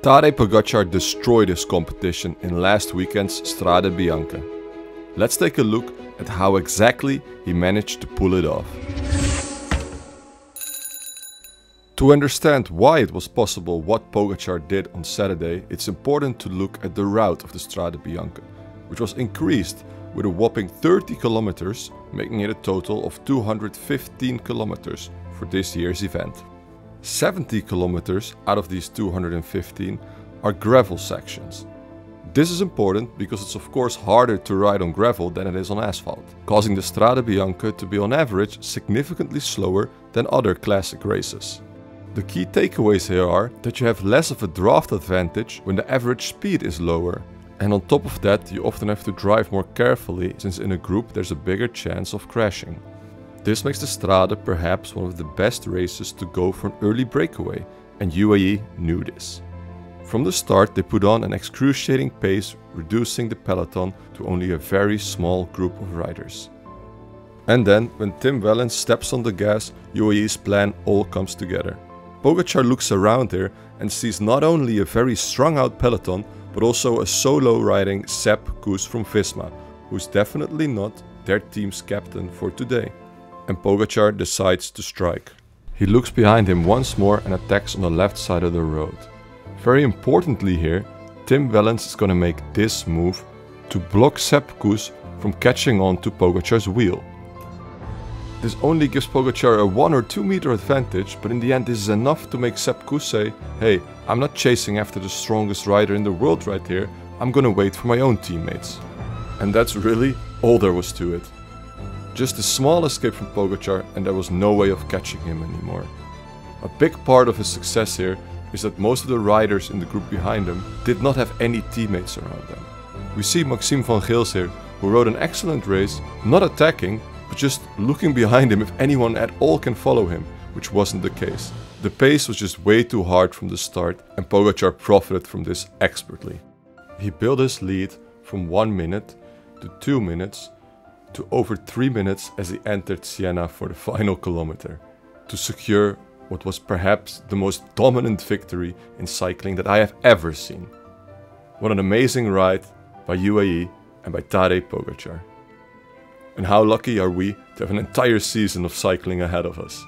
Tadej Pogacar destroyed his competition in last weekend's Strade Bianche. Let's take a look at how exactly he managed to pull it off. To understand why it was possible what Pogacar did on Saturday, it's important to look at the route of the Strade Bianche, which was increased with a whopping 30 kilometers, making it a total of 215 kilometers for this year's event. 70 kilometers out of these 215 are gravel sections. This is important because it's of course harder to ride on gravel than it is on asphalt, causing the Strade Bianche to be on average significantly slower than other classic races. The key takeaways here are that you have less of a draft advantage when the average speed is lower. And on top of that, you often have to drive more carefully since in a group there's a bigger chance of crashing. This makes the Strade perhaps one of the best races to go for an early breakaway, and UAE knew this. From the start they put on an excruciating pace, reducing the peloton to only a very small group of riders. And then, when Tim Wellens steps on the gas, UAE's plan all comes together. Pogacar looks around here and sees not only a very strung out peloton, but also a solo riding Sepp Kuss from Visma, who's definitely not their team's captain for today and Pogacar decides to strike. He looks behind him once more and attacks on the left side of the road. Very importantly here, Tim Wellens is gonna make this move to block Sepp Kuss from catching on to Pogacar's wheel. This only gives Pogacar a 1 or 2 meter advantage, but in the end this is enough to make Sepp Kuss say, hey, I'm not chasing after the strongest rider in the world right here, I'm gonna wait for my own teammates. And that's really all there was to it. Just a small escape from Pogacar and there was no way of catching him anymore. A big part of his success here is that most of the riders in the group behind him did not have any teammates around them. We see Maxime van Gils here, who rode an excellent race, not attacking, but just looking behind him if anyone at all can follow him, which wasn't the case. The pace was just way too hard from the start and Pogacar profited from this expertly. He built his lead from 1 minute to 2 minutes to over 3 minutes as he entered Siena for the final kilometer, to secure what was perhaps the most dominant victory in cycling that I have ever seen. What an amazing ride by UAE and by Tadej Pogacar. And how lucky are we to have an entire season of cycling ahead of us.